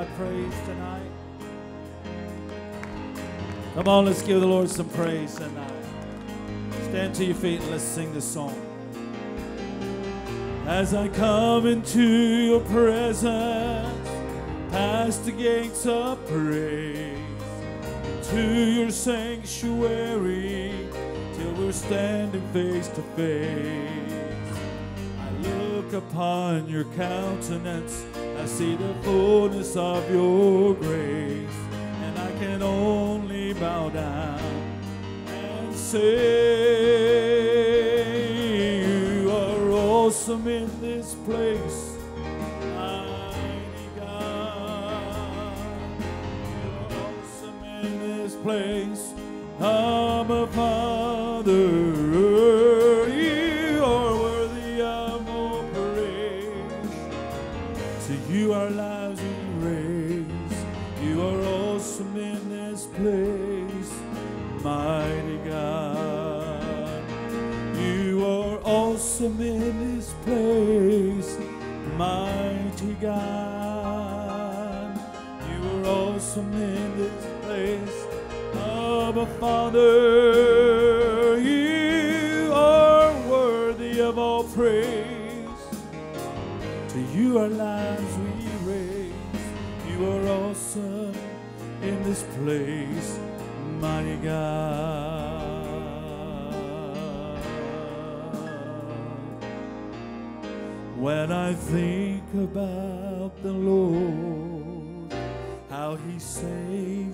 God praise tonight? Come on, let's give the Lord some praise tonight. Stand to your feet and let's sing this song. As I come into your presence, past the gates of praise, into your sanctuary, till we're standing face to face. I look upon your countenance, see the fullness of your grace, and I can only bow down and say, You are awesome in this place. Mighty God, you are awesome in this place. Abba Father, Father. You are worthy of all praise. To you our lives we raise. You are awesome in this place, mighty God. When I think about the Lord, how He saved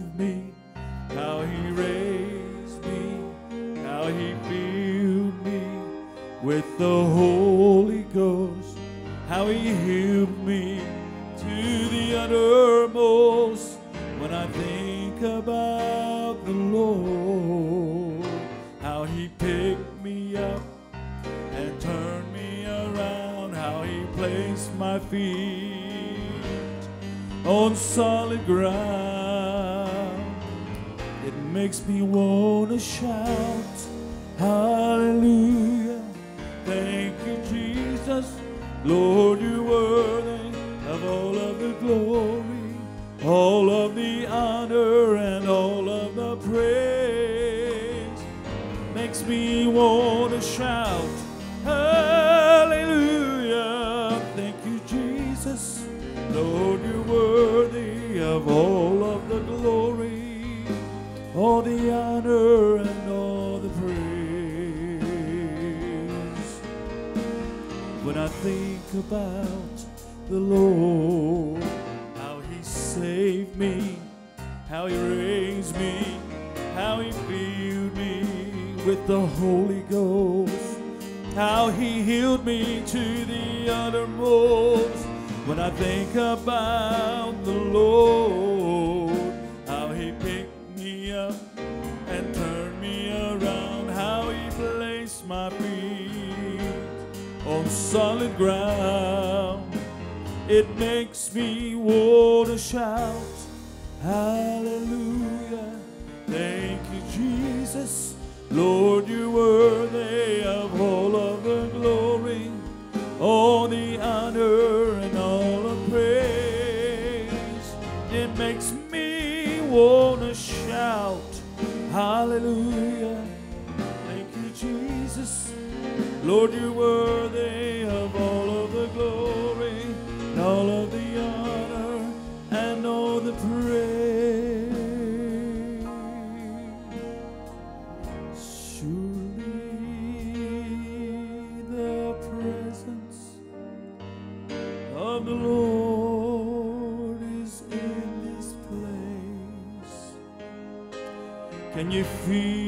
worthy of all of the glory, all of the honor, and all of the praise. Makes me want to shout, Hallelujah. Thank you, Jesus. Lord, you're worthy of all of the glory, all the honor, and all the praise. When I think about the Lord, how He saved me, how He raised me, how He filled me with the Holy Ghost, how He healed me to the uttermost. When I think about the Lord, how He picked me up and turned me around, how He placed my feet on solid ground. It makes me want to shout, Hallelujah. Thank you, Jesus. Lord, you're worthy of all of the glory, all the honor, and all the praise. It makes me want to shout, Hallelujah. Thank you, Jesus. Lord, you're worthy You feel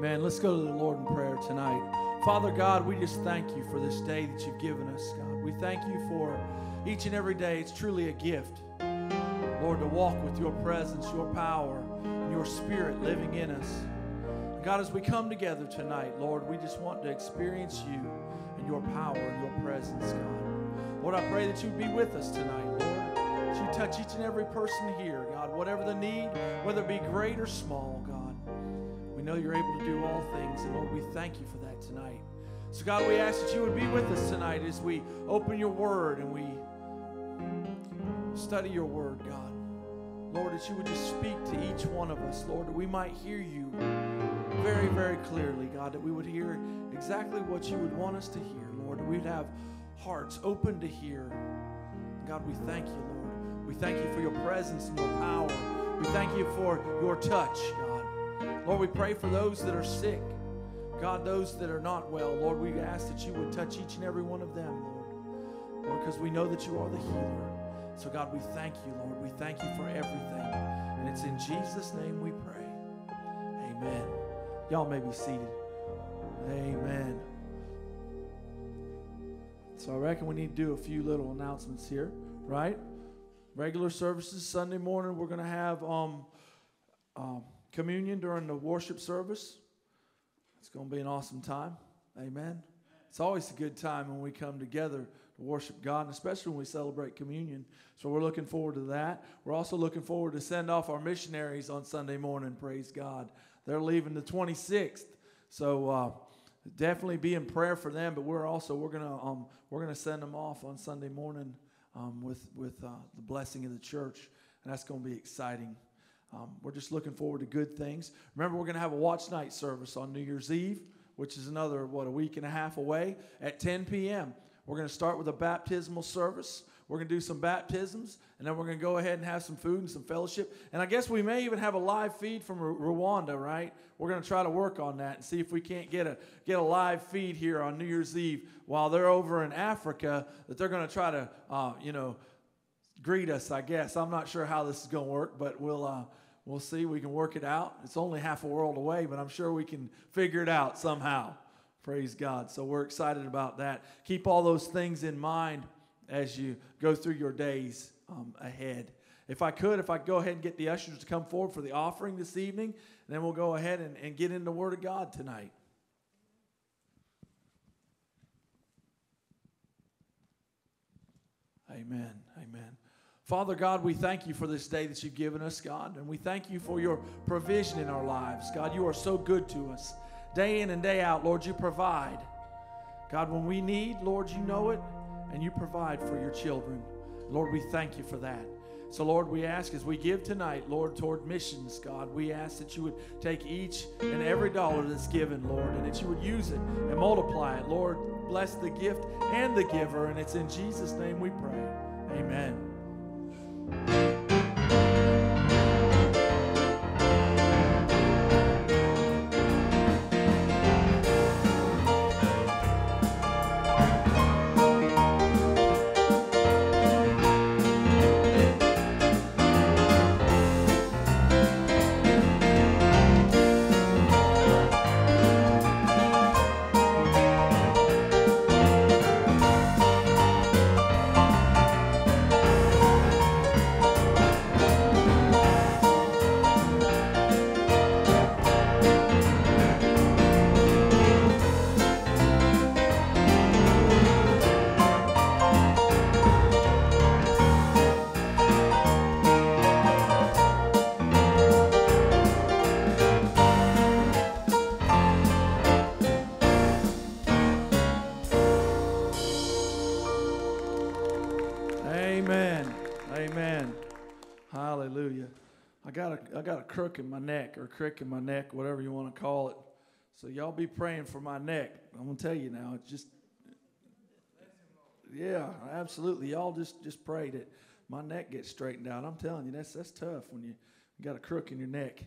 Amen. Let's go to the Lord in prayer tonight. Father God, we just thank you for this day that you've given us, God. We thank you for each and every day. It's truly a gift, Lord, to walk with your presence, your power, and your spirit living in us. God, as we come together tonight, Lord, we just want to experience you and your power and your presence, God. Lord, I pray that you be with us tonight, Lord. That you touch each and every person here, God, whatever the need, whether it be great or small, God. We know you're able to do all things, and Lord, we thank you for that tonight. So, God, we ask that you would be with us tonight as we open your word and we study your word, God. Lord, that you would just speak to each one of us, Lord, that we might hear you very, very clearly, God, that we would hear exactly what you would want us to hear, Lord, that we'd have hearts open to hear. God, we thank you, Lord. We thank you for your presence and your power. We thank you for your touch, God. Lord, we pray for those that are sick. God, those that are not well, Lord, we ask that you would touch each and every one of them, Lord. Lord, because we know that you are the healer. So, God, we thank you, Lord. We thank you for everything. And it's in Jesus' name we pray. Amen. Y'all may be seated. Amen. So I reckon we need to do a few little announcements here, right? Regular services Sunday morning. We're going to have um, um, communion during the worship service. It's going to be an awesome time. Amen. It's always a good time when we come together to worship God, and especially when we celebrate communion. So we're looking forward to that. We're also looking forward to send off our missionaries on Sunday morning. Praise God. They're leaving the 26th. So uh, definitely be in prayer for them. But we're also we're gonna um, we're gonna send them off on Sunday morning um, with with uh, the blessing of the church, and that's going to be exciting. Um, we're just looking forward to good things. Remember, we're going to have a watch night service on New Year's Eve, which is another, what, a week and a half away at 10 p.m. We're going to start with a baptismal service. We're going to do some baptisms, and then we're going to go ahead and have some food and some fellowship. And I guess we may even have a live feed from Ru- Rwanda, right? We're going to try to work on that and see if we can't get a get a live feed here on New Year's Eve while they're over in Africa. That they're going to try to, uh, you know, greet us. I guess I'm not sure how this is going to work, but we'll uh, we'll see. We can work it out. It's only half a world away, but I'm sure we can figure it out somehow. Praise God. So we're excited about that. Keep all those things in mind as you go through your days um, ahead. If I could, if I could go ahead and get the ushers to come forward for the offering this evening, then we'll go ahead and, and get into the Word of God tonight. Amen. Father God, we thank you for this day that you've given us, God, and we thank you for your provision in our lives. God, you are so good to us. Day in and day out, Lord, you provide. God, when we need, Lord, you know it, and you provide for your children. Lord, we thank you for that. So, Lord, we ask as we give tonight, Lord, toward missions, God, we ask that you would take each and every dollar that's given, Lord, and that you would use it and multiply it. Lord, bless the gift and the giver, and it's in Jesus' name we pray. Amen. Crook in my neck or crick in my neck, whatever you want to call it. So y'all be praying for my neck. I'm gonna tell you now. It's just yeah, absolutely. Y'all just just pray that my neck gets straightened out. I'm telling you, that's that's tough when you got a crook in your neck.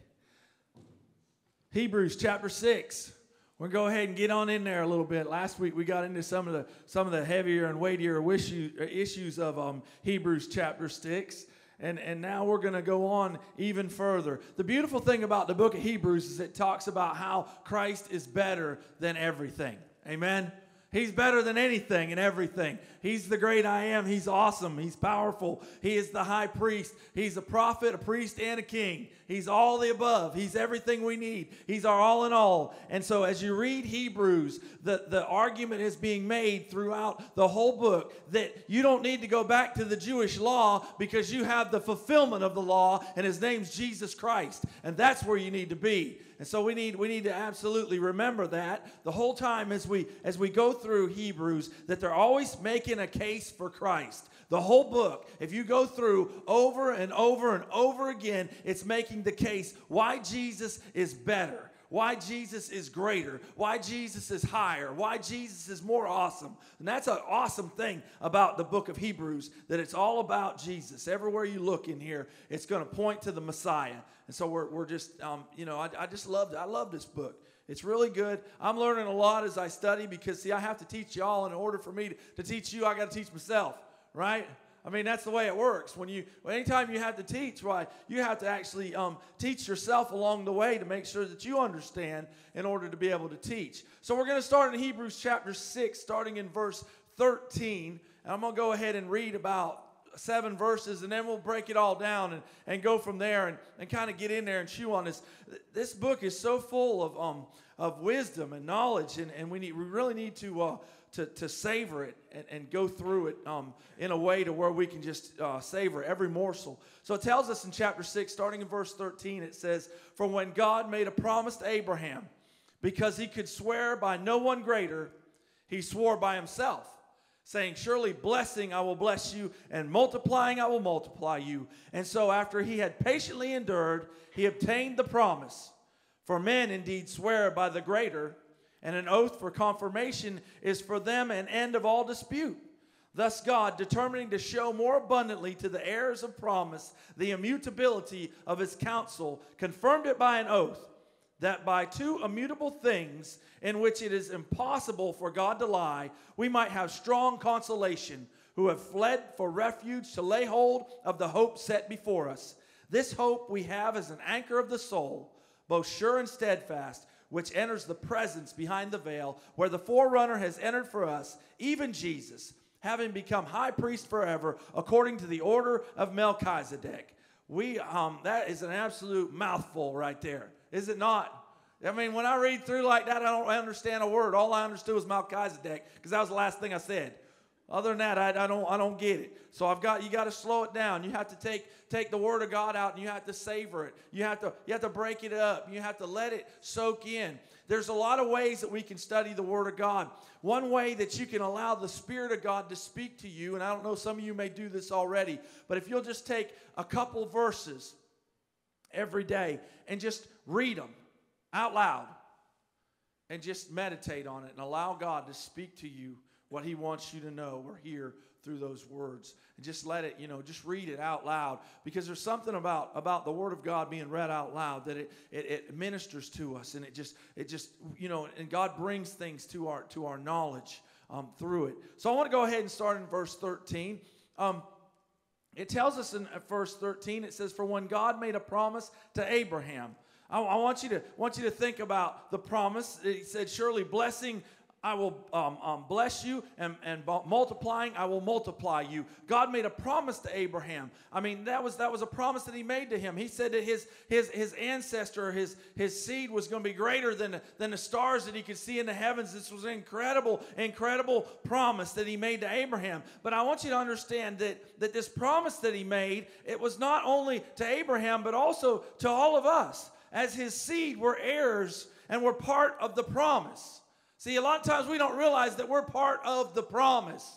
Hebrews chapter six. We're gonna go ahead and get on in there a little bit. Last week we got into some of the some of the heavier and weightier issues of um, Hebrews chapter six. And, and now we're going to go on even further. The beautiful thing about the book of Hebrews is it talks about how Christ is better than everything. Amen. He's better than anything and everything. He's the great I am. He's awesome. He's powerful. He is the high priest. He's a prophet, a priest, and a king. He's all the above. He's everything we need. He's our all in all. And so as you read Hebrews, the, the argument is being made throughout the whole book that you don't need to go back to the Jewish law because you have the fulfillment of the law, and his name's Jesus Christ. And that's where you need to be. And so we need we need to absolutely remember that the whole time as we as we go through Hebrews that they're always making a case for Christ. The whole book, if you go through over and over and over again, it's making the case why Jesus is better why Jesus is greater, why Jesus is higher, why Jesus is more awesome. And that's an awesome thing about the book of Hebrews that it's all about Jesus. Everywhere you look in here, it's going to point to the Messiah. And so we're, we're just, um, you know, I, I just love I love this book. It's really good. I'm learning a lot as I study because, see, I have to teach y'all. In order for me to, to teach you, I got to teach myself, right? I mean, that's the way it works. When you, anytime you have to teach, why you have to actually um, teach yourself along the way to make sure that you understand in order to be able to teach. So we're going to start in Hebrews chapter six, starting in verse 13, and I'm going to go ahead and read about seven verses and then we'll break it all down and, and go from there and, and kind of get in there and chew on this this book is so full of um of wisdom and knowledge and, and we need we really need to uh, to, to savor it and, and go through it um, in a way to where we can just uh, savor every morsel. So it tells us in chapter 6, starting in verse 13, it says, For when God made a promise to Abraham, because he could swear by no one greater, he swore by himself, saying, Surely blessing I will bless you, and multiplying I will multiply you. And so after he had patiently endured, he obtained the promise. For men indeed swear by the greater and an oath for confirmation is for them an end of all dispute. Thus, God, determining to show more abundantly to the heirs of promise the immutability of his counsel, confirmed it by an oath, that by two immutable things in which it is impossible for God to lie, we might have strong consolation, who have fled for refuge to lay hold of the hope set before us. This hope we have as an anchor of the soul, both sure and steadfast which enters the presence behind the veil, where the forerunner has entered for us, even Jesus, having become high priest forever, according to the order of Melchizedek. We um, that is an absolute mouthful right there, is it not? I mean, when I read through like that, I don't understand a word. All I understood was Melchizedek, because that was the last thing I said. Other than that, I, I, don't I don't get it. So I've got you got to slow it down. You have to take take the word of God out and you have to savor it. You have to you have to break it up. You have to let it soak in. There's a lot of ways that we can study the word of God. One way that you can allow the spirit of God to speak to you, and I don't know some of you may do this already, but if you'll just take a couple verses every day and just read them out loud and just meditate on it and allow God to speak to you what he wants you to know. Or hear through those words. And just let it you know just read it out loud. Because there's something about about the word of god being read out loud that it, it, it ministers to us. And it just it just you know and god brings things to our to our knowledge um, through it. So i want to go ahead and start in verse 13 um, it tells us in verse 13 it says for when god made a promise to abraham I, I want you to want you to think about the promise. He said, "Surely blessing I will um, um, bless you, and, and multiplying, I will multiply you. God made a promise to Abraham. I mean, that was that was a promise that He made to him. He said that his his his ancestor, his his seed, was going to be greater than than the stars that he could see in the heavens. This was an incredible, incredible promise that He made to Abraham. But I want you to understand that that this promise that He made, it was not only to Abraham, but also to all of us. As His seed, we're heirs and we're part of the promise. See, a lot of times we don't realize that we're part of the promise.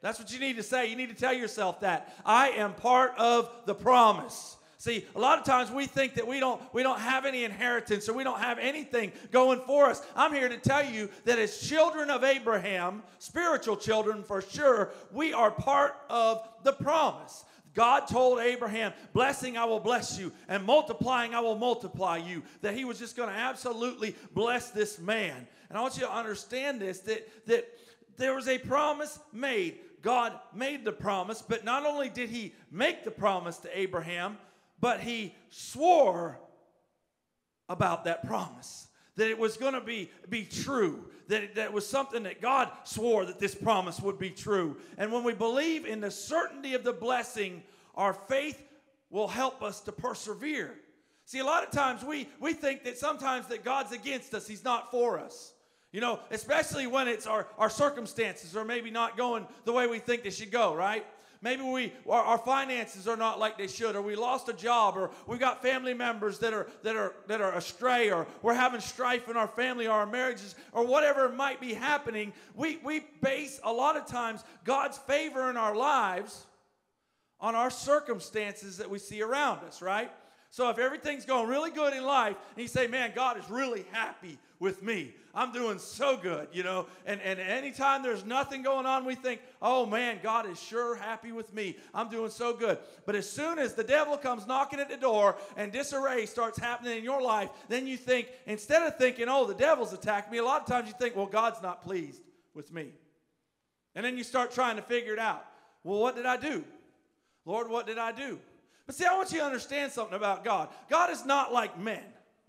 That's what you need to say. You need to tell yourself that. I am part of the promise. See, a lot of times we think that we don't we don't have any inheritance or we don't have anything going for us. I'm here to tell you that as children of Abraham, spiritual children for sure, we are part of the promise. God told Abraham, Blessing I will bless you, and multiplying I will multiply you. That he was just going to absolutely bless this man. And I want you to understand this that, that there was a promise made. God made the promise, but not only did he make the promise to Abraham, but he swore about that promise that it was going to be, be true, that that was something that God swore that this promise would be true. And when we believe in the certainty of the blessing, our faith will help us to persevere. See, a lot of times we, we think that sometimes that God's against us, He's not for us. You know, especially when it's our, our circumstances are maybe not going the way we think they should go, right? Maybe we our, finances are not like they should, or we lost a job, or we've got family members that are that are that are astray, or we're having strife in our family or our marriages, or whatever might be happening. We we base a lot of times God's favor in our lives on our circumstances that we see around us, right? So if everything's going really good in life, and you say, man, God is really happy with me. I'm doing so good, you know. And, and anytime there's nothing going on, we think, oh man, God is sure happy with me. I'm doing so good. But as soon as the devil comes knocking at the door and disarray starts happening in your life, then you think, instead of thinking, oh, the devil's attacked me, a lot of times you think, well, God's not pleased with me. And then you start trying to figure it out. Well, what did I do? Lord, what did I do? But see, I want you to understand something about God. God is not like men,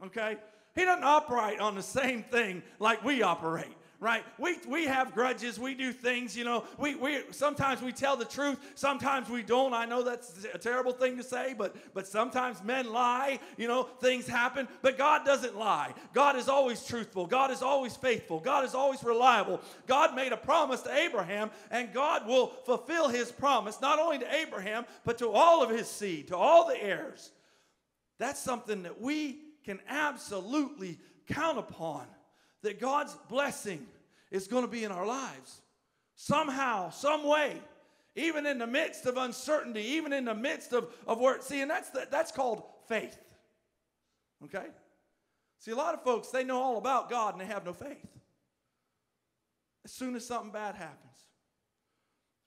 okay? He doesn't operate on the same thing like we operate right? We, we have grudges. We do things, you know. We, we sometimes we tell the truth. Sometimes we don't. I know that's a terrible thing to say, but but sometimes men lie. You know, things happen. But God doesn't lie. God is always truthful. God is always faithful. God is always reliable. God made a promise to Abraham, and God will fulfill His promise not only to Abraham but to all of His seed, to all the heirs. That's something that we can absolutely count upon that God's blessing is going to be in our lives. Somehow, some way, even in the midst of uncertainty, even in the midst of, of where, see, and that's, the, that's called faith. Okay? See, a lot of folks, they know all about God and they have no faith. As soon as something bad happens,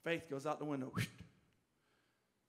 faith goes out the window.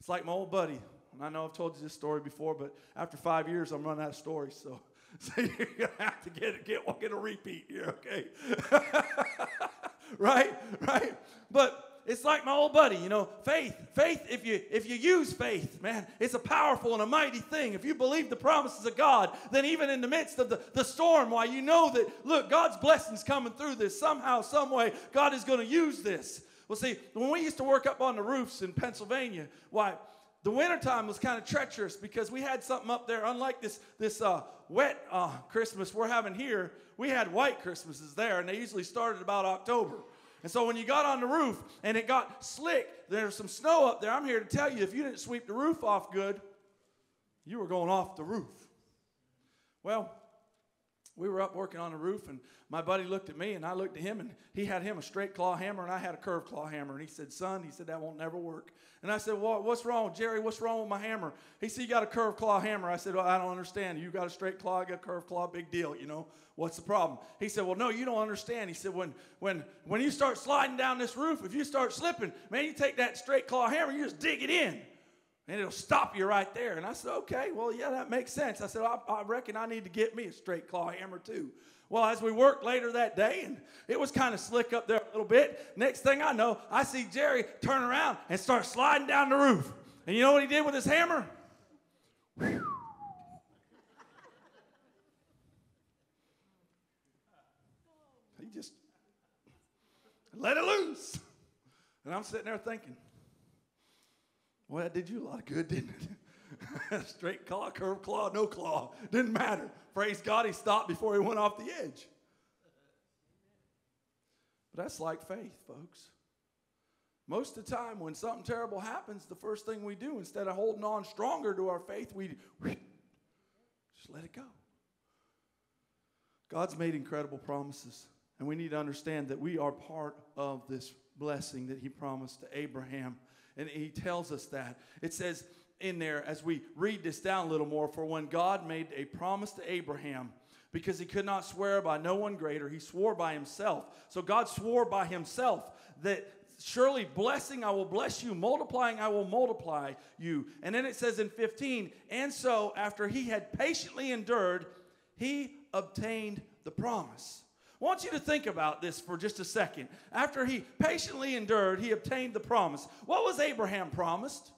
It's like my old buddy. And I know I've told you this story before, but after five years, I'm running out of stories. So So you're gonna have to get get get a repeat here, okay? right, right. But it's like my old buddy, you know, faith. Faith, if you if you use faith, man, it's a powerful and a mighty thing. If you believe the promises of God, then even in the midst of the, the storm, why you know that look, God's blessings coming through this somehow, some way, God is going to use this. Well, see, when we used to work up on the roofs in Pennsylvania, why the wintertime was kind of treacherous because we had something up there, unlike this, this uh, wet uh, Christmas we're having here, we had white Christmases there, and they usually started about October. And so when you got on the roof and it got slick, there's some snow up there. I'm here to tell you if you didn't sweep the roof off good, you were going off the roof. Well, we were up working on the roof, and my buddy looked at me, and I looked at him, and he had him a straight claw hammer, and I had a curved claw hammer. And he said, Son, he said, that won't never work. And I said, well, What's wrong, Jerry? What's wrong with my hammer? He said, You got a curved claw hammer. I said, Well, I don't understand. You got a straight claw, I got a curved claw, big deal, you know. What's the problem? He said, Well, no, you don't understand. He said, When when when you start sliding down this roof, if you start slipping, man, you take that straight claw hammer, you just dig it in and it'll stop you right there. And I said, okay, well, yeah, that makes sense. I said, I, I, reckon I need to get me a straight claw hammer too. Well, as we worked later that day, and it was kind of slick up there a little bit, next thing I know, I see Jerry turn around and start sliding down the roof. And you know what he did with his hammer? he just let it loose. And I'm sitting there thinking, well, that did you a lot of good, didn't it? Straight claw, curved claw, no claw. Didn't matter. Praise God, he stopped before he went off the edge. But that's like faith, folks. Most of the time, when something terrible happens, the first thing we do, instead of holding on stronger to our faith, we just let it go. God's made incredible promises, and we need to understand that we are part of this blessing that He promised to Abraham and he tells us that. It says, in there as we read this down a little more. For when God made a promise to Abraham, because he could not swear by no one greater, he swore by himself. So God swore by himself that surely blessing I will bless you, multiplying I will multiply you. And then it says in 15, and so after he had patiently endured, he obtained the promise. I want you to think about this for just a second. After he patiently endured, he obtained the promise. What was Abraham promised?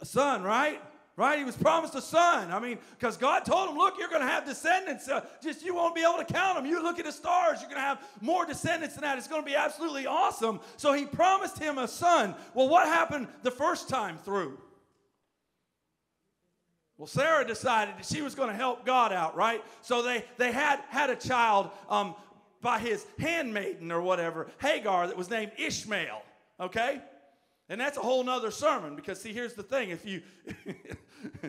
A son, right? Right? He was promised a son. I mean, because God told him, look, you're going to have descendants. Uh, just you won't be able to count them. You look at the stars, you're going to have more descendants than that. It's going to be absolutely awesome. So he promised him a son. Well, what happened the first time through? Well, Sarah decided that she was going to help God out, right? So they, they had, had a child um, by his handmaiden or whatever, Hagar, that was named Ishmael, okay? And that's a whole nother sermon because, see, here's the thing if you.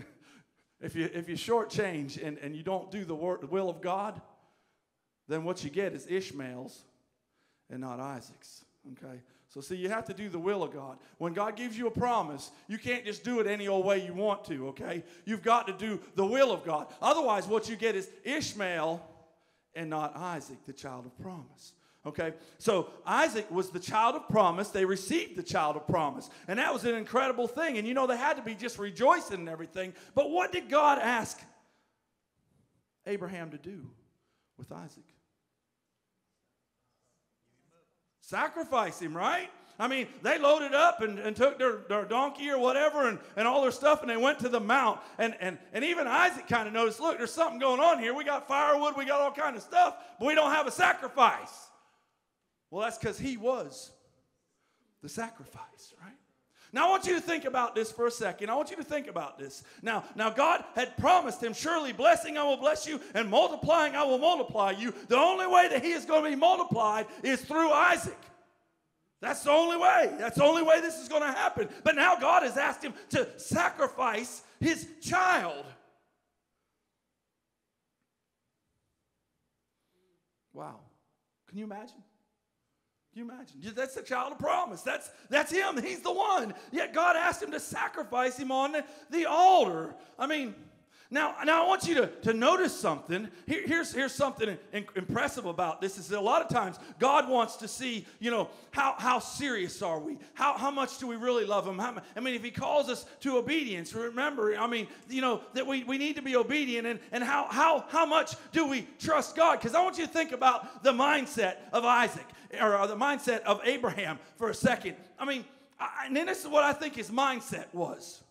if you if you shortchange and, and you don't do the, the will of God, then what you get is Ishmael's and not Isaac's. Okay? So, see, you have to do the will of God. When God gives you a promise, you can't just do it any old way you want to, okay? You've got to do the will of God. Otherwise, what you get is Ishmael and not Isaac, the child of promise. Okay, so Isaac was the child of promise. They received the child of promise. And that was an incredible thing. And you know, they had to be just rejoicing and everything. But what did God ask Abraham to do with Isaac? Sacrifice him, right? I mean, they loaded up and, and took their, their donkey or whatever and, and all their stuff and they went to the mount. And, and, and even Isaac kind of noticed look, there's something going on here. We got firewood, we got all kind of stuff, but we don't have a sacrifice. Well, that's because he was the sacrifice, right? Now I want you to think about this for a second. I want you to think about this. Now, now God had promised him, surely blessing I will bless you, and multiplying I will multiply you. The only way that he is going to be multiplied is through Isaac. That's the only way. That's the only way this is going to happen. But now God has asked him to sacrifice his child. Wow. Can you imagine? Can you imagine? That's the child of promise. That's, that's him. He's the one. Yet God asked him to sacrifice him on the, altar. I mean, now, now I want you to, to notice something. Here, here's, here's something in, impressive about this is a lot of times God wants to see, you know, how, how serious are we? How, how much do we really love him? How, I mean, if he calls us to obedience, remember, I mean, you know, that we, we need to be obedient and, and how, how, how much do we trust God? Because I want you to think about the mindset of Isaac or the mindset of Abraham for a second. I mean, I, and then this is what I think his mindset was.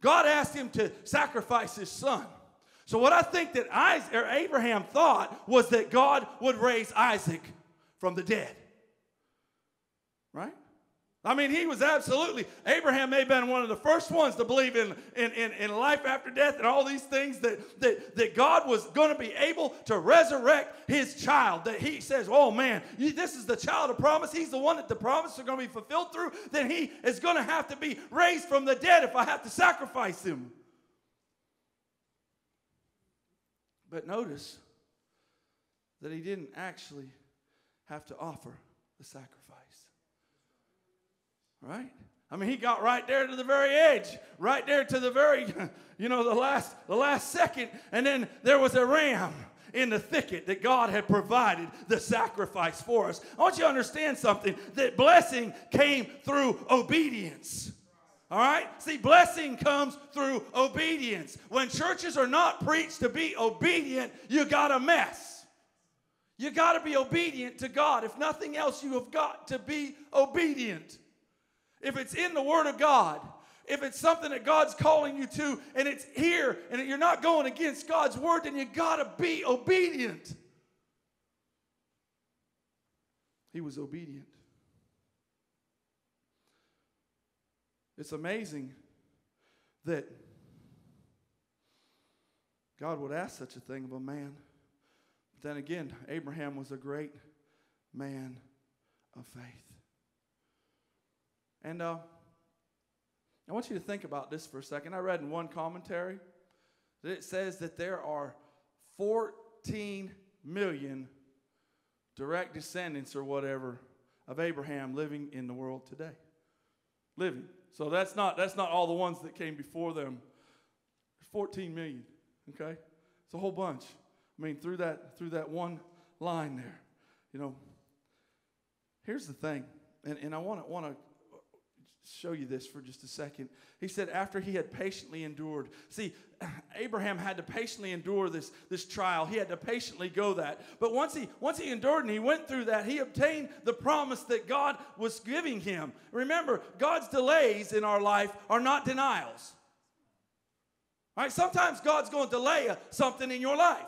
God asked him to sacrifice his son. So, what I think that Isaac, or Abraham thought was that God would raise Isaac from the dead. Right? I mean, he was absolutely, Abraham may have been one of the first ones to believe in, in, in, in life after death and all these things that, that, that God was going to be able to resurrect his child. That he says, oh man, this is the child of promise. He's the one that the promises are going to be fulfilled through. Then he is going to have to be raised from the dead if I have to sacrifice him. But notice that he didn't actually have to offer the sacrifice. Right? I mean, he got right there to the very edge, right there to the very, you know, the last, the last second, and then there was a ram in the thicket that God had provided the sacrifice for us. I want you to understand something that blessing came through obedience. All right? See, blessing comes through obedience. When churches are not preached to be obedient, you got a mess. You got to be obedient to God. If nothing else, you have got to be obedient if it's in the Word of God, if it's something that God's calling you to and it's here and you're not going against God's Word, then you got to be obedient. He was obedient. It's amazing that God would ask such a thing of a man. But then again, Abraham was a great man of faith. And uh, I want you to think about this for a second. I read in one commentary that it says that there are 14 million direct descendants or whatever of Abraham living in the world today. Living. So that's not that's not all the ones that came before them. 14 million. Okay? It's a whole bunch. I mean, through that through that one line there. You know, here's the thing, and, and I want to want to show you this for just a second. He said, after he had patiently endured. See, Abraham had to patiently endure this, this trial. He had to patiently go that. But once he once he endured and he went through that, he obtained the promise that God was giving him. Remember, God's delays in our life are not denials. All right, sometimes God's going to delay something in your life.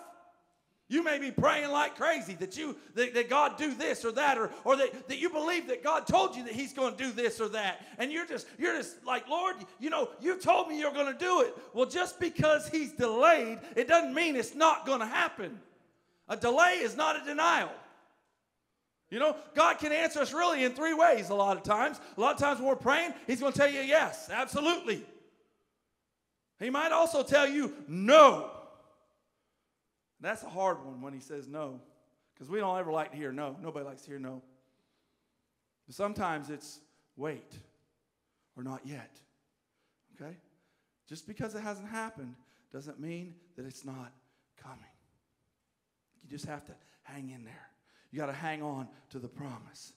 You may be praying like crazy that you that, that, God do this or that, or, or that, that you believe that God told you that He's going to do this or that. And you're just you're just like, Lord, you know, you told me you're going to do it. Well, just because He's delayed, it doesn't mean it's not going to happen. A delay is not a denial. You know, God can answer us really in three ways a lot of times. A lot of times when we're praying, He's going to tell you yes, absolutely. He might also tell you no. That's a hard one when he says no, because we don't ever like to hear no. Nobody likes to hear no. But sometimes it's wait or not yet. Okay? Just because it hasn't happened doesn't mean that it's not coming. You just have to hang in there. You got to hang on to the promise.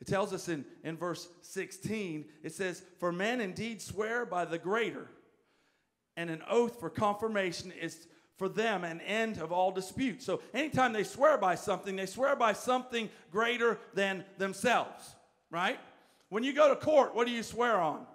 It tells us in, in verse 16, it says, For men indeed swear by the greater, and an oath for confirmation is for them an end of all dispute. So anytime they swear by something, they swear by something greater than themselves, right? When you go to court, what do you swear on?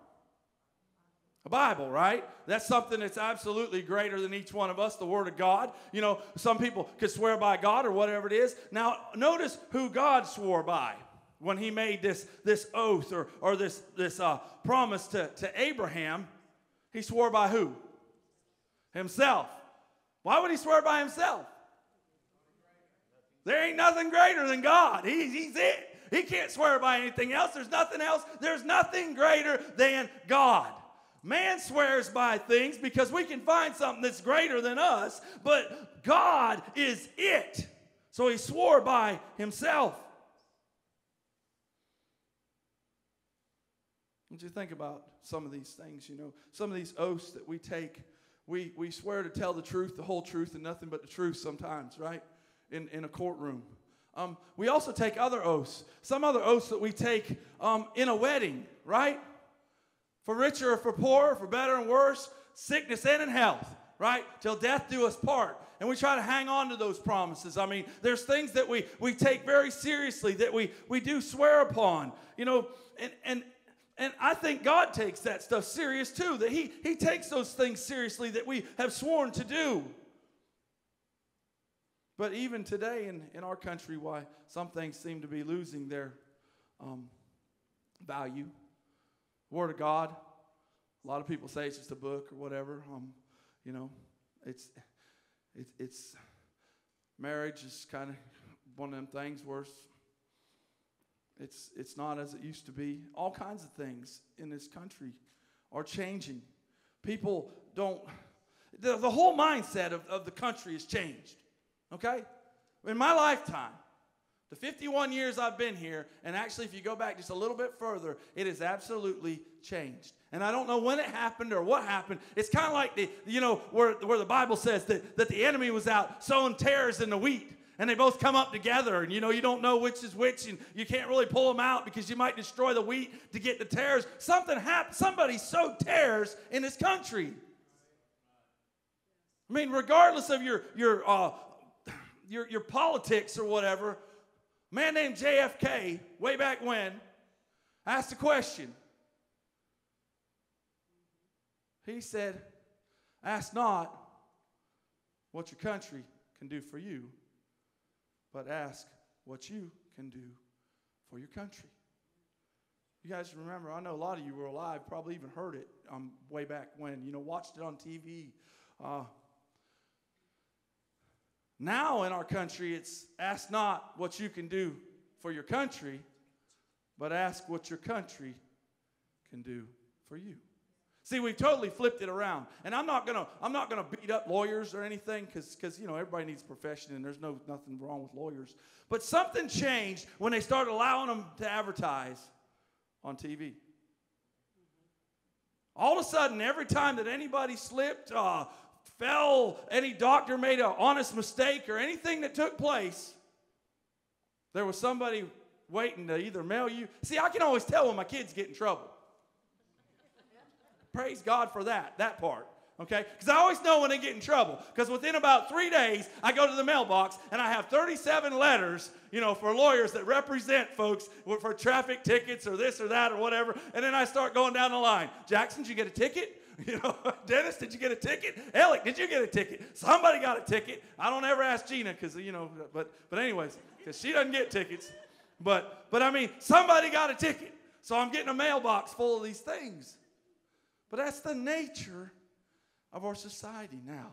A Bible, right? That's something that's absolutely greater than each one of us, the Word of God. You know, some people could swear by God or whatever it is. Now, notice who God swore by when he made this, this oath or, or this, this uh, promise to, to Abraham. He swore by who? Himself. Why would he swear by himself? There ain't nothing greater than God. He, he's it. He can't swear by anything else. There's nothing else. There's nothing greater than God. Man swears by things because we can find something that's greater than us, but God is it. So he swore by himself. What you think about some of these things, you know, some of these oaths that we take we, we swear to tell the truth, the whole truth, and nothing but the truth sometimes, right? In, in a courtroom. Um, we also take other oaths. Some other oaths that we take um, in a wedding, right? For richer or for poorer, for better and worse, sickness and in health, right? Till death do us part. And we try to hang on to those promises. I mean, there's things that we, we take very seriously that we, we do swear upon. You know, and, and, and I think God takes that stuff serious too, that he, he takes those things seriously that we have sworn to do. But even today in, in our country, why some things seem to be losing their um, value. Word of God, a lot of people say it's just a book or whatever. Um, you know, it's, it, it's marriage is kind of one of them things where it's, it's not as it used to be. All kinds of things in this country are changing. People don't, the, the whole mindset of, of the country has changed. Okay? In my lifetime, the 51 years I've been here, and actually, if you go back just a little bit further, it has absolutely changed. And I don't know when it happened or what happened. It's kind of like the, you know, where, where the Bible says that, that the enemy was out sowing tares in the wheat and they both come up together. And you know you don't know which is which and you can't really pull them out because you might destroy the wheat to get the tares. Something happened somebody sowed tares in this country. I mean regardless of your your uh, your, your politics or whatever a man named jfk way back when asked a question. He said ask not what your country can do for you but ask what you can do for your country. You guys remember, I know a lot of you were alive, probably even heard it um, way back when, you know, watched it on TV. Uh, now in our country, it's ask not what you can do for your country, but ask what your country can do for you. See, we've totally flipped it around. And I'm not gonna I'm not gonna beat up lawyers or anything because because you know everybody needs profession and there's no nothing wrong with lawyers. But something changed when they started allowing them to advertise on TV. All of a sudden, every time that anybody slipped, uh, fell, any doctor made an honest mistake, or anything that took place, there was somebody waiting to either mail you. See, I can always tell when my kids get in trouble. Praise God for that, that part. Okay? Because I always know when they get in trouble. Because within about three days, I go to the mailbox and I have 37 letters, you know, for lawyers that represent folks for traffic tickets or this or that or whatever. And then I start going down the line. Jackson, did you get a ticket? You know, Dennis, did you get a ticket? Alec, did you get a ticket? Somebody got a ticket. I don't ever ask Gina because you know, but but anyways, because she doesn't get tickets. But but I mean, somebody got a ticket. So I'm getting a mailbox full of these things. But that's the nature of our society now.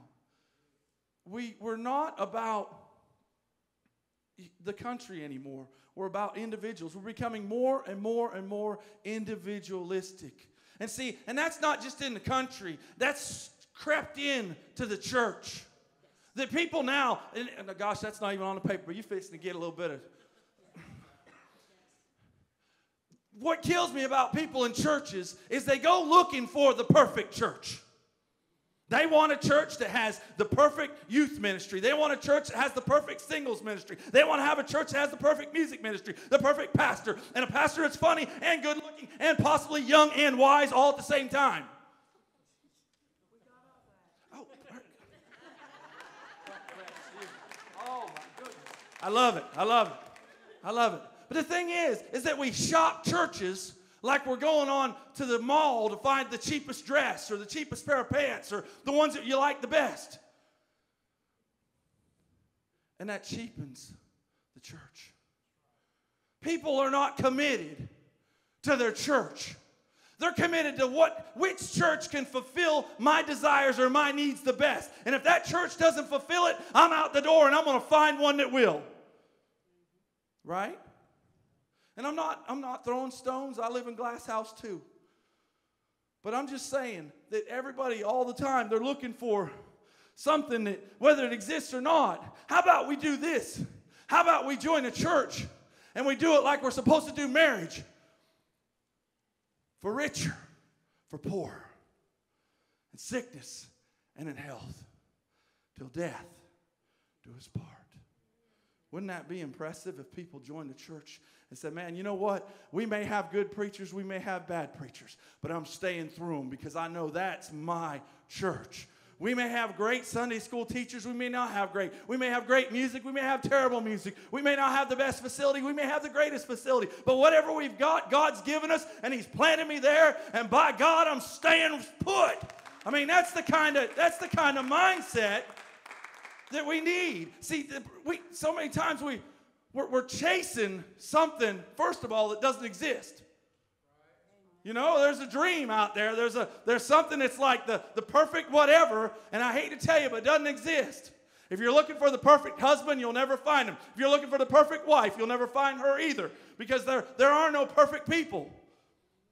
We, we're not about the country anymore. We're about individuals. We're becoming more and more and more individualistic. And see, and that's not just in the country, that's crept in to the church. That people now, and, and gosh, that's not even on the paper, you're fixing to get a little bit of what kills me about people in churches is they go looking for the perfect church. They want a church that has the perfect youth ministry. They want a church that has the perfect singles ministry. They want to have a church that has the perfect music ministry, the perfect pastor, and a pastor that's funny and good looking and possibly young and wise all at the same time. Oh, oh my goodness. I love it. I love it. I love it. But the thing is, is that we shop churches like we're going on to the mall to find the cheapest dress or the cheapest pair of pants or the ones that you like the best. And that cheapens the church. People are not committed to their church. They're committed to what which church can fulfill my desires or my needs the best. And if that church doesn't fulfill it, I'm out the door and I'm going to find one that will. Right? And I'm not, I'm not throwing stones. I live in glass house too. But I'm just saying that everybody all the time, they're looking for something that, whether it exists or not. How about we do this? How about we join a church and we do it like we're supposed to do marriage? For richer, for poor, in sickness and in health, till death do us part. Wouldn't that be impressive if people joined the church and said, Man, you know what? We may have good preachers, we may have bad preachers, but I'm staying through them because I know that's my church. We may have great Sunday school teachers. We may not have great. We may have great music. We may have terrible music. We may not have the best facility. We may have the greatest facility. But whatever we've got, God's given us, and He's planted me there. And by God, I'm staying put. I mean, that's the kind of that's the kind of mindset that we need. See, we so many times we we're, we're chasing something, first of all, that doesn't exist. You know, there's a dream out there. There's, a, there's something that's like the, the perfect whatever, and I hate to tell you, but it doesn't exist. If you're looking for the perfect husband, you'll never find him. If you're looking for the perfect wife, you'll never find her either because there, there are no perfect people.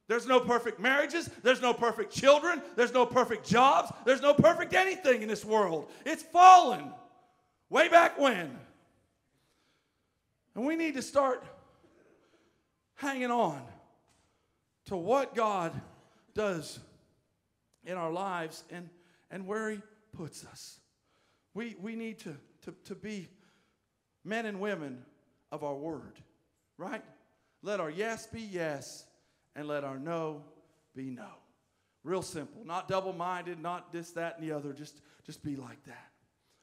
There's no perfect marriages. There's no perfect children. There's no perfect jobs. There's no perfect anything in this world. It's fallen way back when. And we need to start hanging on to what God does in our lives and, and where He puts us. We, we need to, to, to be men and women of our word, right? Let our yes be yes and let our no be no. Real simple. Not double minded, not this, that, and the other. Just, just be like that.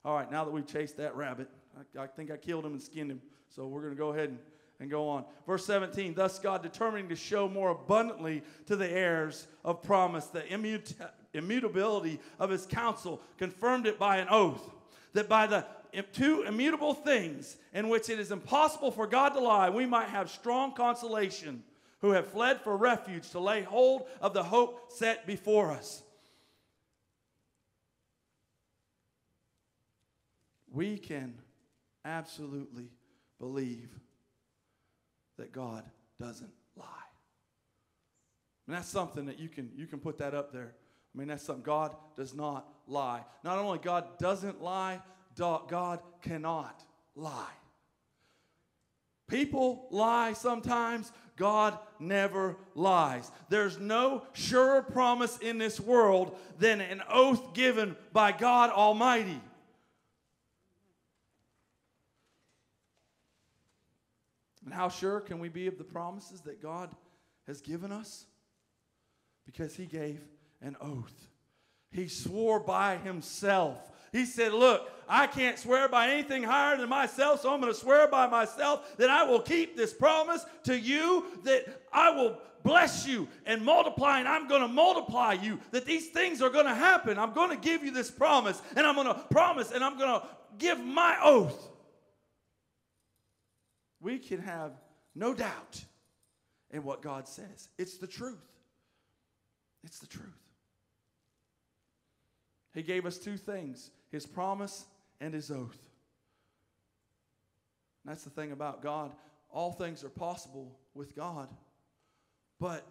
All right, now that we've chased that rabbit, I, I think I killed him and skinned him. So we're going to go ahead and, and go on. Verse 17 Thus God, determining to show more abundantly to the heirs of promise the immut- immutability of his counsel, confirmed it by an oath, that by the two immutable things in which it is impossible for God to lie, we might have strong consolation who have fled for refuge to lay hold of the hope set before us. We can absolutely believe that God doesn't lie. And that's something that you can you can put that up there I mean, that's something God does not lie. Not only God doesn't lie, God cannot lie. People lie sometimes. God never lies. There's no surer promise in this world than an oath given by God Almighty. And how sure can we be of the promises that God has given us? Because He gave an oath. He swore by Himself. He said, Look, I can't swear by anything higher than myself, so I'm going to swear by myself that I will keep this promise to you, that I will bless you and multiply, and I'm going to multiply you, that these things are going to happen. I'm going to give you this promise, and I'm going to promise, and I'm going to give my oath. We can have no doubt in what God says. It's the truth. It's the truth. He gave us two things his promise and his oath. And that's the thing about God. All things are possible with God, but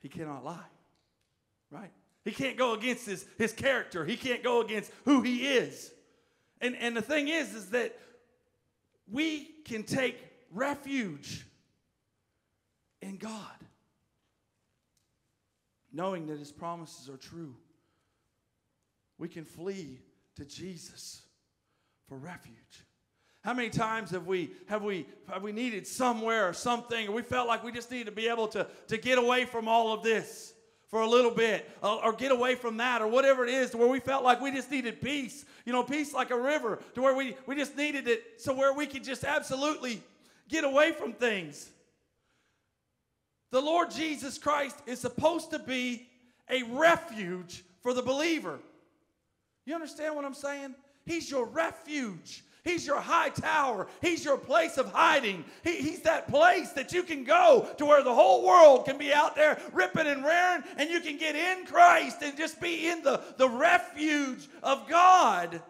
he cannot lie. Right? He can't go against his, his character. He can't go against who he is. And, and the thing is, is that we can take refuge in God, knowing that his promises are true. We can flee to Jesus for refuge. How many times have we have we have we needed somewhere or something, or we felt like we just needed to be able to, to get away from all of this for a little bit, or, get away from that, or whatever it is, to where we felt like we just needed peace, you know, peace like a river, to where we, we just needed it so where we could just absolutely get away from things. The Lord Jesus Christ is supposed to be a refuge for the believer. You understand what I'm saying? He's your refuge. He's your high tower. He's your place of hiding. He, he's that place that you can go to where the whole world can be out there ripping and raring, and you can get in Christ and just be in the, the refuge of God.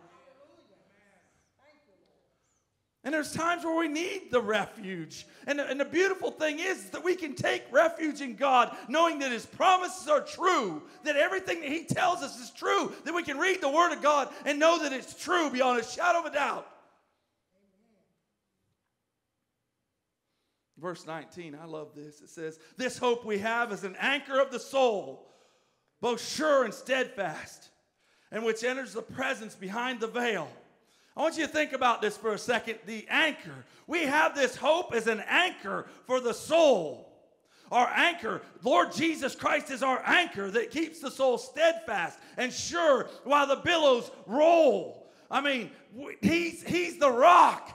And there's times where we need the refuge. And, and the beautiful thing is that we can take refuge in God, knowing that His promises are true, that everything that He tells us is true, that we can read the Word of God and know that it's true beyond a shadow of a doubt. Verse 19, I love this. It says, This hope we have is an anchor of the soul, both sure and steadfast, and which enters the presence behind the veil I want you to think about this for a second. The anchor. We have this hope as an anchor for the soul. Our anchor, Lord Jesus Christ, is our anchor that keeps the soul steadfast and sure while the billows roll. I mean, he's, he's the rock.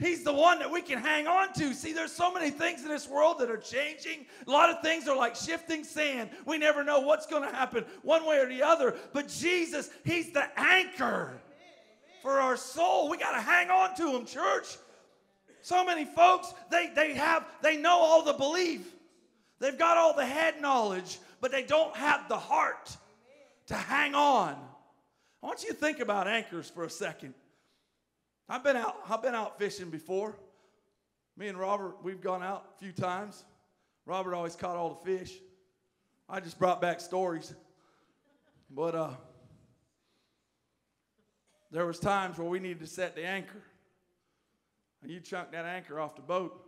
He's the one that we can hang on to. See, there's so many things in this world that are changing. A lot of things are like shifting sand. We never know what's going to happen one way or the other. But Jesus, He's the anchor for our soul. We got to hang on to Him, church. So many folks, they, they have, they know all the belief. They've got all the head knowledge, but they don't have the heart to hang on. I want you to think about anchors for a second. I've been out, I've been out fishing before. Me and Robert, we've gone out a few times. Robert always caught all the fish. I just brought back stories. But uh, there was times where we needed to set the anchor. And you chunk that anchor off the boat.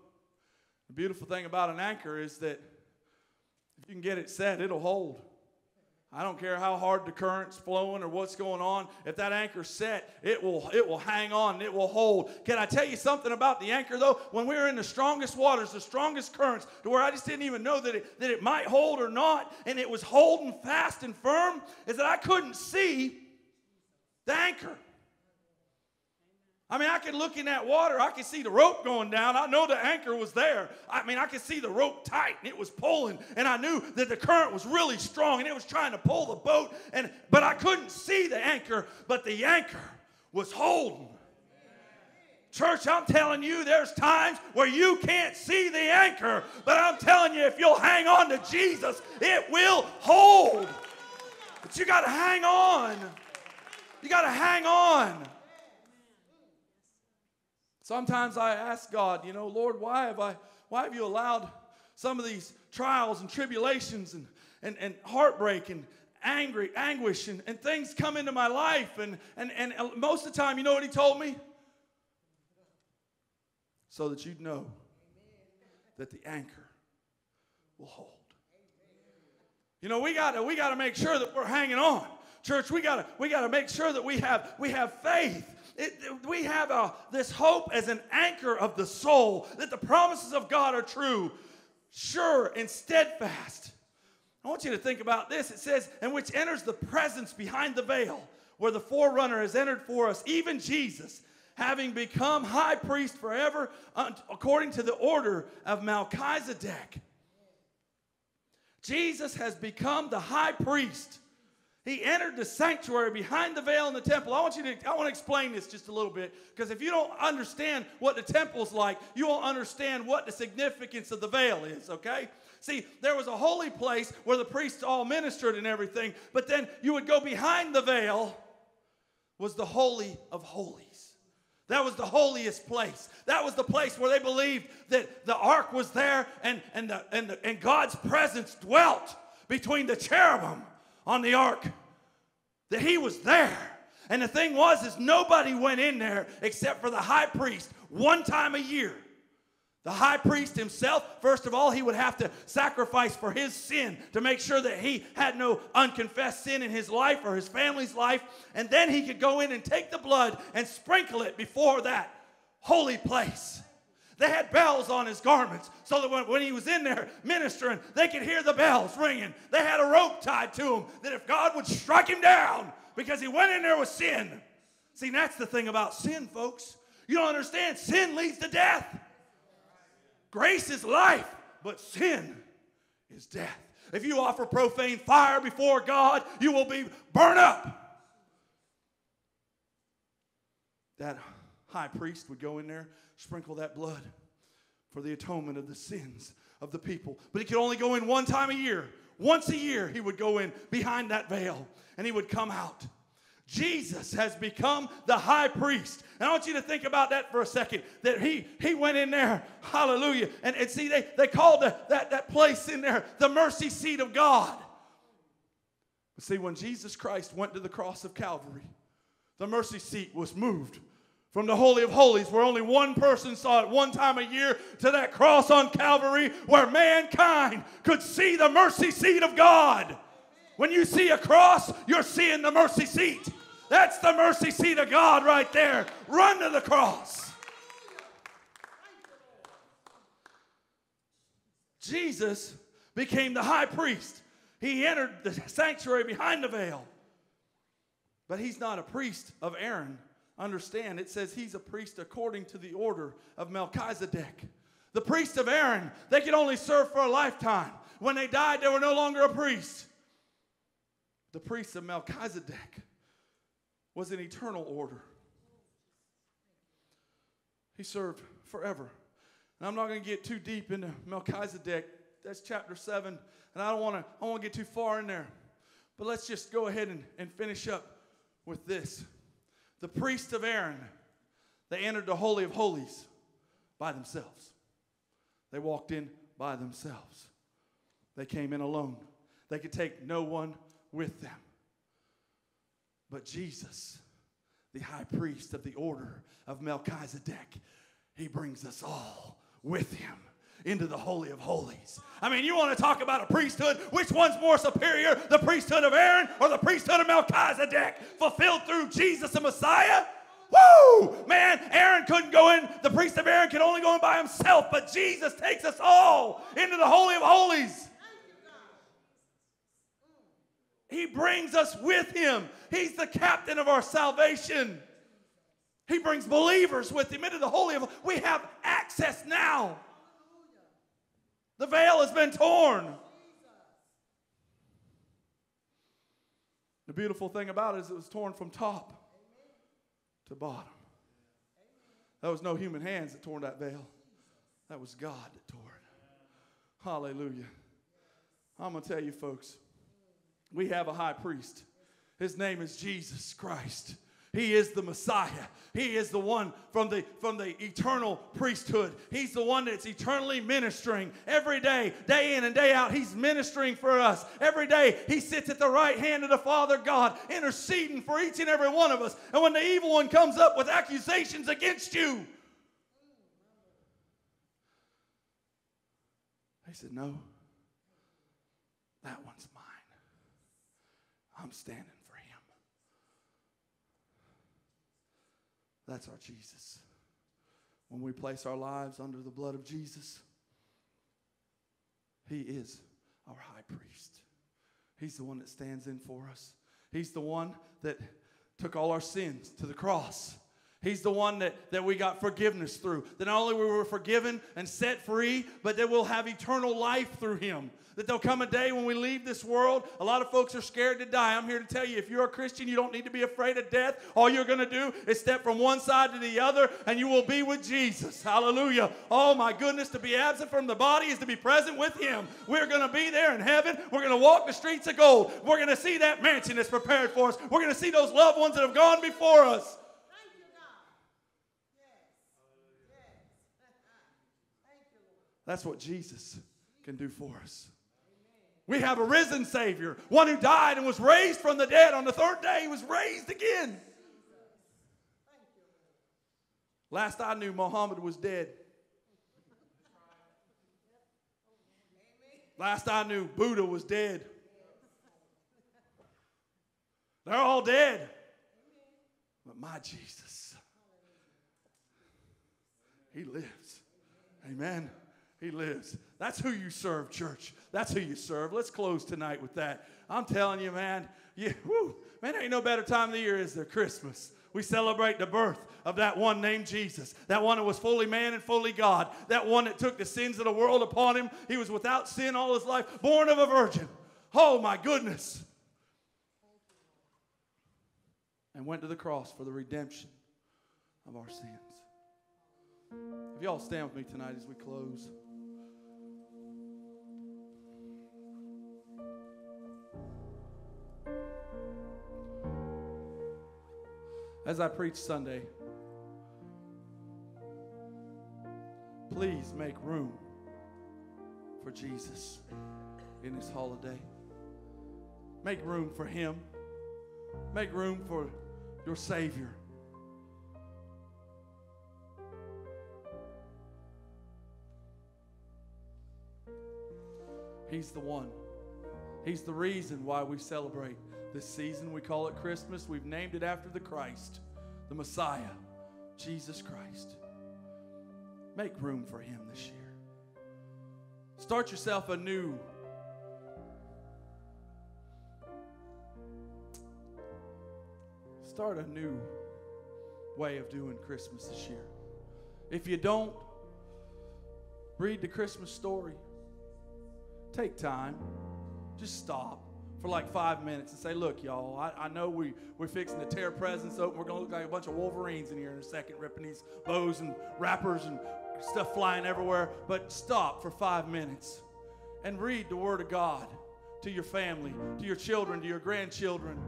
The beautiful thing about an anchor is that if you can get it set, it'll hold. I don't care how hard the current's flowing or what's going on. If that anchor's set, it will it will hang on, it will hold. Can I tell you something about the anchor though? When we were in the strongest waters, the strongest currents, to where I just didn't even know that it, that it might hold or not, and it was holding fast and firm, is that I couldn't see the anchor. I mean, I could look in that water, I could see the rope going down. I know the anchor was there. I mean, I could see the rope tight and it was pulling, and I knew that the current was really strong and it was trying to pull the boat. And but I couldn't see the anchor, but the anchor was holding. Church, I'm telling you, there's times where you can't see the anchor, but I'm telling you, if you'll hang on to Jesus, it will hold. But you got to hang on. You got to hang on. Sometimes I ask God, you know, Lord, why have I why have you allowed some of these trials and tribulations and and, and heartbreak and angry, anguish, and, and things come into my life. And, and, and uh, most of the time, you know what he told me? So that you'd know that the anchor will hold. You know, we gotta we gotta make sure that we're hanging on. Church, we gotta we gotta make sure that we have we have faith. It, we have a, this hope as an anchor of the soul that the promises of God are true, sure, and steadfast. I want you to think about this. It says, and which enters the presence behind the veil, where the forerunner has entered for us, even Jesus, having become high priest forever, according to the order of Melchizedek. Jesus has become the high priest. He entered the sanctuary behind the veil in the temple. I want you to I want to explain this just a little bit because if you don't understand what the temple's like, you won't understand what the significance of the veil is, okay? See, there was a holy place where the priests all ministered and everything, but then you would go behind the veil was the holy of holies. That was the holiest place. That was the place where they believed that the ark was there and, and, the, and, the, and God's presence dwelt between the cherubim on the ark. That he was there. And the thing was is nobody went in there except for the high priest one time a year. The high priest himself, first of all, he would have to sacrifice for his sin to make sure that he had no unconfessed sin in his life or his family's life. And then he could go in and take the blood and sprinkle it before that holy place. They had bells on his garments so that when, when, he was in there ministering, they could hear the bells ringing. They had a rope tied to him that if God would strike him down because he went in there with sin. See, that's the thing about sin, folks. You don't understand. Sin leads to death. Grace is life, but sin is death. If you offer profane fire before God, you will be burned up. That high priest would go in there, sprinkle that blood for the atonement of the sins of the people. But he could only go in one time a year. Once a year, he would go in behind that veil and he would come out. Jesus has become the high priest. And I want you to think about that for a second. That he he went in there, hallelujah. And, and see, they, they called the, that, that place in there the mercy seat of God. But see, when Jesus Christ went to the cross of Calvary, the mercy seat was moved from the Holy of Holies, where only one person saw it one time a year, to that cross on Calvary, where mankind could see the mercy seat of God. When you see a cross, you're seeing the mercy seat. That's the mercy seat of God right there. Run to the cross. Jesus became the high priest. He entered the sanctuary behind the veil. But he's not a priest of Aaron. Understand, it says he's a priest according to the order of Melchizedek. The priest of Aaron, they could only serve for a lifetime. When they died, they were no longer a priest. The priest of Melchizedek was an eternal order. He served forever. And I'm not going to get too deep into Melchizedek. That's chapter 7. And I don't want to I want to get too far in there. But let's just go ahead and, and finish up with this. The priests of Aaron, they entered the Holy of Holies by themselves. They walked in by themselves. They came in alone. They could take no one with them. But Jesus, the high priest of the order of Melchizedek, he brings us all with him into the Holy of Holies. I mean, you want to talk about a priesthood? Which one's more superior, the priesthood of Aaron or the priesthood of Melchizedek, fulfilled through Jesus the Messiah? Woo! Man, Aaron couldn't go in. The priest of Aaron could only go in by himself, but Jesus takes us all into the Holy of Holies. He brings us with him. He's the captain of our salvation. He brings believers with him into the Holy of We have access now. The veil has been torn. The beautiful thing about it is it was torn from top to bottom. That was no human hands that tore that veil. That was God that tore it. Hallelujah. I'm going to tell you, folks, we have a high priest. His name is Jesus Christ. He is the Messiah. He is the one from the from the eternal priesthood. He's the one that's eternally ministering every day, day in and day out. He's ministering for us. Every day he sits at the right hand of the Father God, interceding for each and every one of us. And when the evil one comes up with accusations against you, he said, "No. That one's mine. I'm standing That's our Jesus. When we place our lives under the blood of Jesus, He is our high priest. He's the one that stands in for us. He's the one that took all our sins to the cross. He's the one that, that we got forgiveness through. That not only we were forgiven and set free, but that we'll have eternal life through him. That there'll come a day when we leave this world. A lot of folks are scared to die. I'm here to tell you if you're a Christian, you don't need to be afraid of death. All you're going to do is step from one side to the other, and you will be with Jesus. Hallelujah. Oh, my goodness, to be absent from the body is to be present with him. We're going to be there in heaven. We're going to walk the streets of gold. We're going to see that mansion that's prepared for us. We're going to see those loved ones that have gone before us. That's what Jesus can do for us. We have a risen Savior, one who died and was raised from the dead. On the third day, he was raised again. Last I knew, Muhammad was dead. Last I knew, Buddha was dead. They're all dead. But my Jesus, He lives. Amen. He lives. That's who you serve, church. That's who you serve. Let's close tonight with that. I'm telling you, man, you, whoo, man, ain't no better time of the year is there Christmas. We celebrate the birth of that one named Jesus, that one that was fully man and fully God, that one that took the sins of the world upon him. He was without sin all his life, born of a virgin. Oh, my goodness. And went to the cross for the redemption of our sins. If y'all stand with me tonight as we close. As I preach Sunday, please make room for Jesus in this holiday. Make room for Him. Make room for your Savior. He's the one. He's the reason why we celebrate this season. We call it Christmas. We've named it after the Christ, the Messiah, Jesus Christ. Make room for him this year. Start yourself a new Start a new way of doing Christmas this year. If you don't, read the Christmas story. Take time. Just stop for like five minutes and say, Look, y'all, I, I know we, we're fixing to tear presents open. We're going to look like a bunch of Wolverines in here in a second, ripping these bows and wrappers and stuff flying everywhere. But stop for five minutes and read the Word of God to your family, to your children, to your grandchildren.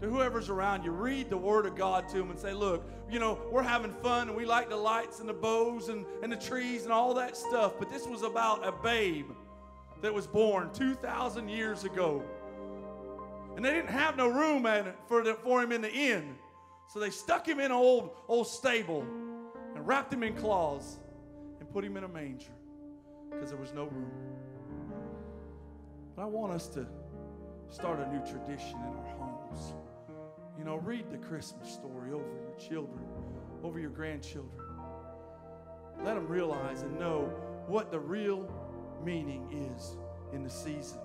To whoever's around you, read the Word of God to them and say, Look, you know, we're having fun and we like the lights and the bows and, and the trees and all that stuff, but this was about a babe that was born 2,000 years ago and they didn't have no room for, the, for him in the inn. So they stuck him in an old, old stable and wrapped him in cloths and put him in a manger because there was no room. But I want us to start a new tradition in our homes. You know, read the Christmas story over your children, over your grandchildren. Let them realize and know what the real meaning is in the season.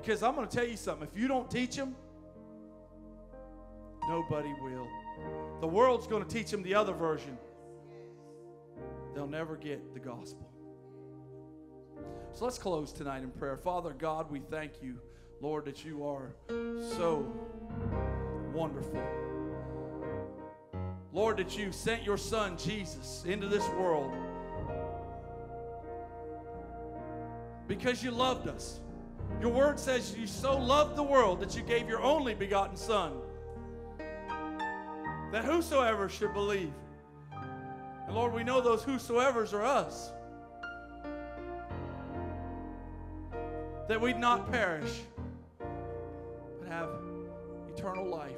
Because I'm going to tell you something. If you don't teach them, nobody will. The world's going to teach them the other version. They'll never get the gospel. So let's close tonight in prayer. Father God, we thank you, Lord, that you are so wonderful. Lord, that you sent your son Jesus into this world because you loved us. Your word says you so loved the world that you gave your only begotten Son. that whosoever should believe. And Lord, we know those whosoever's are us. That we'd not perish, but have eternal life.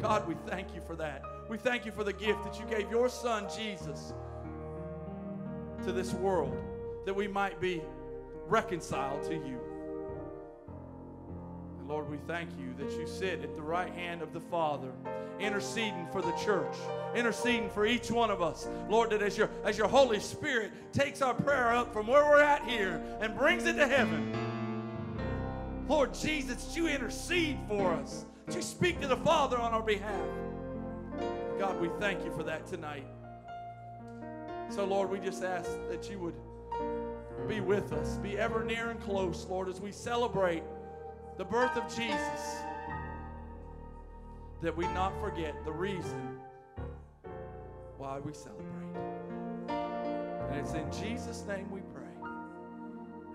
God, we thank you for that. We thank you for the gift that you gave your son, Jesus, to this world, that we might be reconciled to you. Lord, we thank you that you sit at the right hand of the Father, interceding for the church, interceding for each one of us. Lord, that as your, as your Holy Spirit takes our prayer up from where we're at here and brings it to heaven, Lord Jesus, you intercede for us. You speak to the Father on our behalf. God, we thank you for that tonight. So, Lord, we just ask that you would be with us, be ever near and close, Lord, as we celebrate the birth of Jesus, that we not forget the reason why we celebrate. And it's in Jesus' name we pray.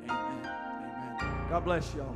Amen. Amen. God bless y'all.